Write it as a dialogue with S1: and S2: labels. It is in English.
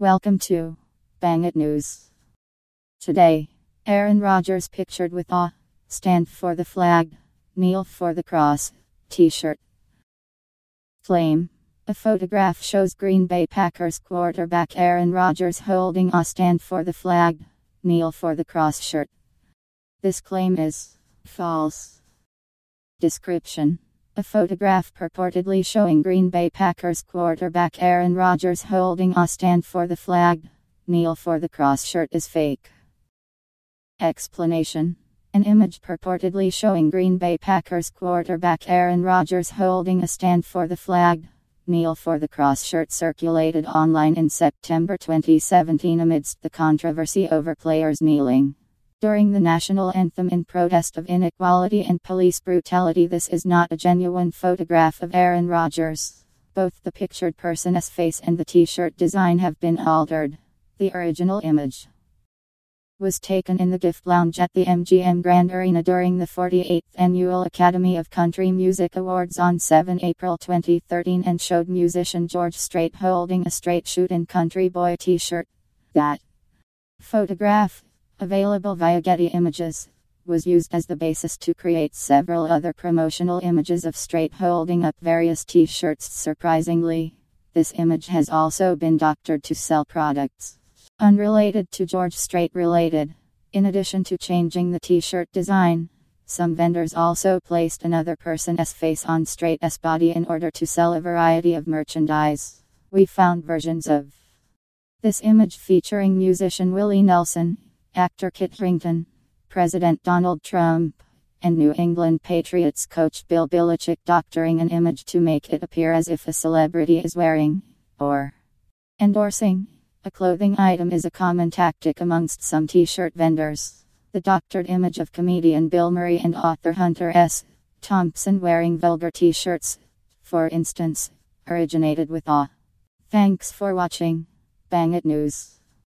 S1: Welcome to Bang It News. Today, Aaron Rodgers pictured with a stand for the flag, kneel for the cross t shirt. Flame. A photograph shows Green Bay Packers quarterback Aaron Rodgers holding a stand for the flag, kneel for the cross shirt. This claim is false. Description A photograph purportedly showing Green Bay Packers quarterback Aaron Rodgers holding a stand for the flag, kneel for the cross shirt is fake. Explanation An image purportedly showing Green Bay Packers quarterback Aaron Rodgers holding a stand for the flag, kneel for the cross shirt circulated online in September 2017 amidst the controversy over players kneeling. During the national anthem in protest of inequality and police brutality, this is not a genuine photograph of Aaron Rodgers. Both the pictured person's face and the t shirt design have been altered. The original image was taken in the gift lounge at the MGM Grand Arena during the 48th Annual Academy of Country Music Awards on 7 April 2013 and showed musician George Strait holding a straight shootin' country boy t shirt. That photograph, available via Getty Images, was used as the basis to create several other promotional images of Strait holding up various t shirts. Surprisingly, this image has also been doctored to sell products. Unrelated to George Strait related. In addition to changing the t shirt design, some vendors also placed another person's face on Strait's body in order to sell a variety of merchandise. We found versions of this image featuring musician Willie Nelson, actor Kit Harington, President Donald Trump, and New England Patriots coach Bill Belichick doctoring an image to make it appear as if a celebrity is wearing or endorsing a clothing item is a common tactic amongst some t shirt vendors. The doctored image of comedian Bill Murray and author Hunter S. Thompson wearing vulgar t shirts, for instance, originated with awe. Thanks for watching. Bang It News.